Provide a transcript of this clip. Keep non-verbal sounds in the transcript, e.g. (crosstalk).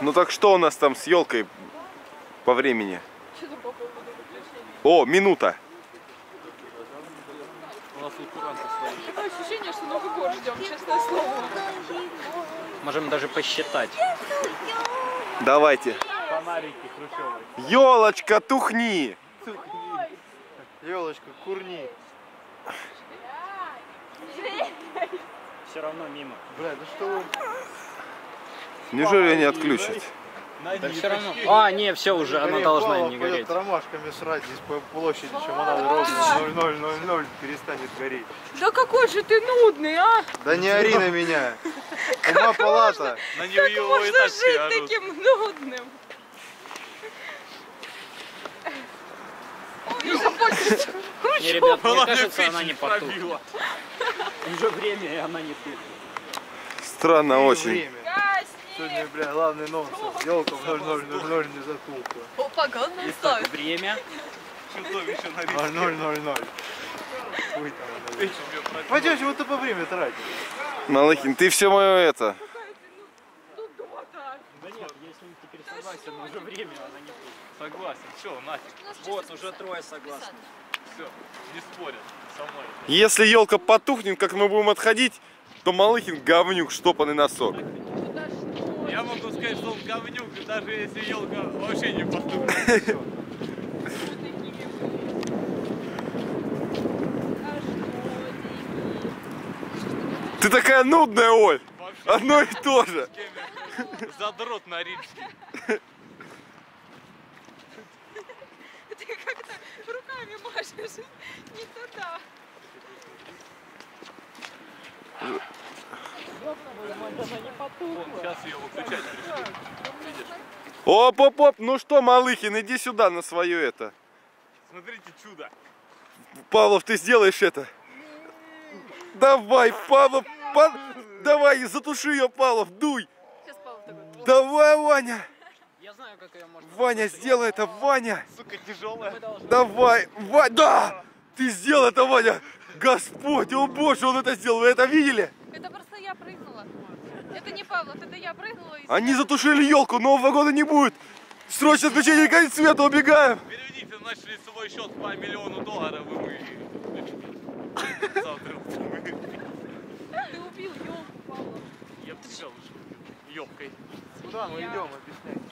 Ну так что у нас там с елкой по времени? О, минута. У нас. Такое ощущение, что Новый год ждем, честное слово. Можем даже посчитать. Давайте. Фонарики хрущевые. Елочка, тухни. Елочка, курни. Все равно мимо. Бля, да что вы... Неужели они отключат? Да все равно. А, не, все уже, она должна не пойдет гореть. ромашками срать здесь по площади, чем она ровно 0000 перестанет гореть. Да какой же ты нудный, а? Да не ори на меня. (laughs) Ума палата. На нее и Можно жить таким нудным. Не, ребят, мне кажется, она не пробила. Уже время, и она не тухнет. Странно И очень. время. Сегодня, бля, главный нонсенс. Елка в 0000 не затухла. Опа, говно Итак, ставит. время. Чудовище на 0000. Ой, там она. Пойдешь, вот ты по время тратишь. Малыхин, ты все мое это. Нудота. Да нет, я с ним теперь согласен, но уже время, она не тухнет. Согласен. Все, нафиг. Вот, уже трое согласны. Все, не спорят со мной. Если елка потухнет, как мы будем отходить, то Малыхин говнюк, штопанный носок. Я могу сказать, что он говнюк, даже если елка вообще не поступит. (laughs) Ты такая нудная, Оль. Вообще Одно и то же. задрот на римский. Ты как-то руками машешь. Не туда. Сейчас ее выключать пришли. Оп, оп, оп. Ну что, Малыхин, иди сюда на свое это. Смотрите, чудо. Павлов, ты сделаешь это. Давай, Павлов, па- давай, затуши ее, Павлов, дуй. Сейчас Павел такой. Давай, Ваня. Знаю, как ее можно... Ваня, сделай это, Ваня. Сука, тяжелая. Давай, Ваня. Да, ты сделал это, Ваня. Господь, о боже, он это сделал. Вы это видели? Это просто я прыгнула. Это не Павлов, это я прыгнула. и- Они затушили елку, нового года не будет. Срочное отключение конец света, убегаем. Переведите наш лицевой счет по миллиону долларов, и мы... Завтра утром. Ты убил елку, Павлов. Я бы взял ёбкой. Куда мы идем, объясняй.